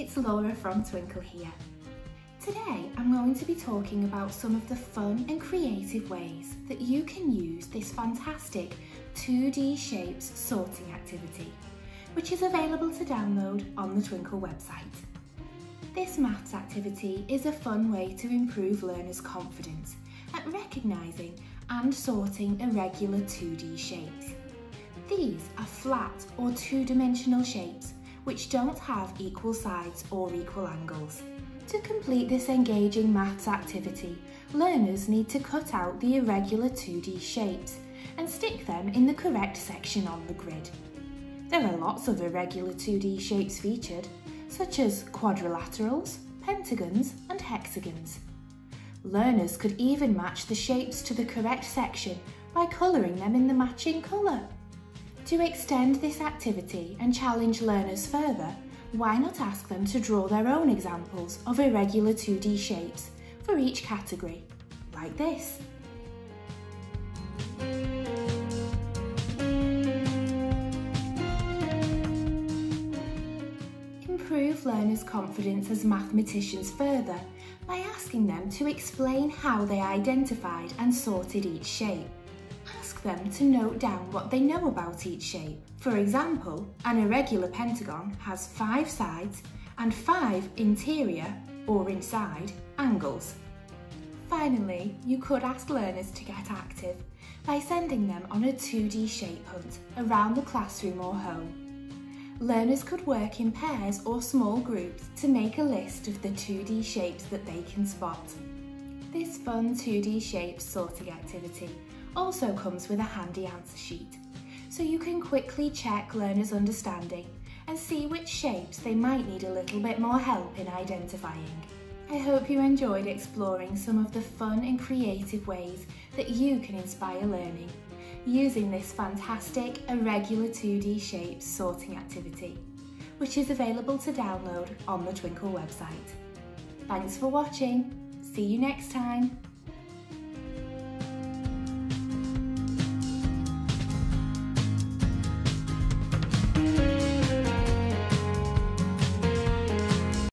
it's Laura from Twinkl here. Today I'm going to be talking about some of the fun and creative ways that you can use this fantastic 2D shapes sorting activity, which is available to download on the Twinkl website. This maths activity is a fun way to improve learners' confidence at recognising and sorting irregular 2D shapes. These are flat or two-dimensional shapes which don't have equal sides or equal angles. To complete this engaging maths activity, learners need to cut out the irregular 2D shapes and stick them in the correct section on the grid. There are lots of irregular 2D shapes featured, such as quadrilaterals, pentagons and hexagons. Learners could even match the shapes to the correct section by colouring them in the matching colour. To extend this activity and challenge learners further, why not ask them to draw their own examples of irregular 2D shapes for each category, like this. Improve learners' confidence as mathematicians further by asking them to explain how they identified and sorted each shape them to note down what they know about each shape. For example, an irregular pentagon has five sides and five interior, or inside, angles. Finally, you could ask learners to get active by sending them on a 2D shape hunt around the classroom or home. Learners could work in pairs or small groups to make a list of the 2D shapes that they can spot. This fun 2D shapes sorting activity also comes with a handy answer sheet, so you can quickly check learners' understanding and see which shapes they might need a little bit more help in identifying. I hope you enjoyed exploring some of the fun and creative ways that you can inspire learning using this fantastic irregular 2D shapes sorting activity, which is available to download on the Twinkl website. Thanks for watching. See you next time.